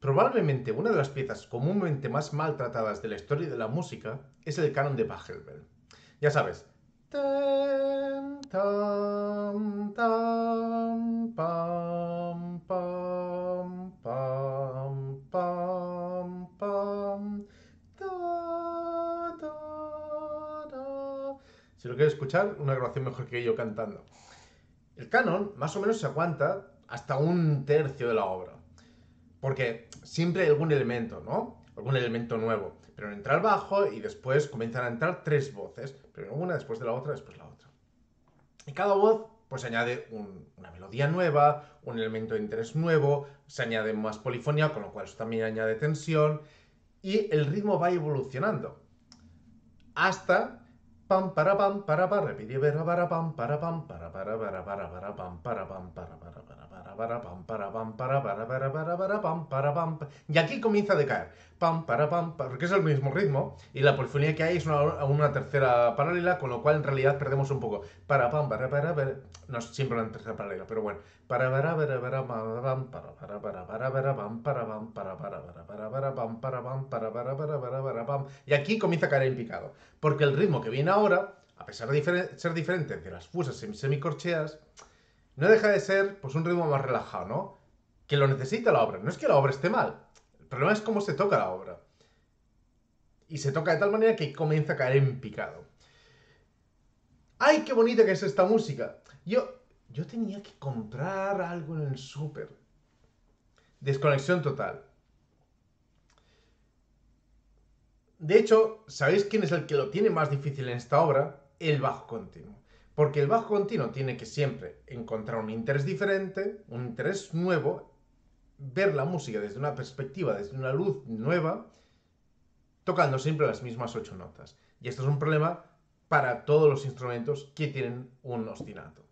Probablemente una de las piezas comúnmente más maltratadas de la historia de la música es el canon de Pachelbel. Ya sabes. Si lo quieres escuchar, una grabación mejor que yo cantando. El canon más o menos se aguanta hasta un tercio de la obra. Porque siempre hay algún elemento, ¿no? Algún elemento nuevo. Pero entra el bajo y después comienzan a entrar tres voces. Primero una, después de la otra, después la otra. Y cada voz pues añade un- una melodía nueva, un elemento de interés nuevo, se añade más polifonía, con lo cual eso también añade tensión. Y el ritmo va evolucionando. Hasta pam para pam para para para para para para para para para para pam para para para para para pam para pam para para para para para pam para y aquí comienza a decaer pam para pam pa- porque es el mismo ritmo y la polifonía que hay es una, una tercera paralela con lo cual en realidad perdemos un poco para pam para para no es siempre una tercera paralela pero bueno para para para para pam para para para para pam pam y aquí comienza a caer en picado porque el ritmo que viene ahora a pesar de ser diferente de las fusas sem- semicorcheas no deja de ser pues un ritmo más relajado no que lo necesita la obra no es que la obra esté mal el problema es cómo se toca la obra y se toca de tal manera que comienza a caer en picado ¡Ay, qué bonita que es esta música! Yo, yo tenía que comprar algo en el súper. Desconexión total. De hecho, ¿sabéis quién es el que lo tiene más difícil en esta obra? El bajo continuo. Porque el bajo continuo tiene que siempre encontrar un interés diferente, un interés nuevo, ver la música desde una perspectiva, desde una luz nueva, tocando siempre las mismas ocho notas. Y esto es un problema para todos los instrumentos que tienen un ostinato.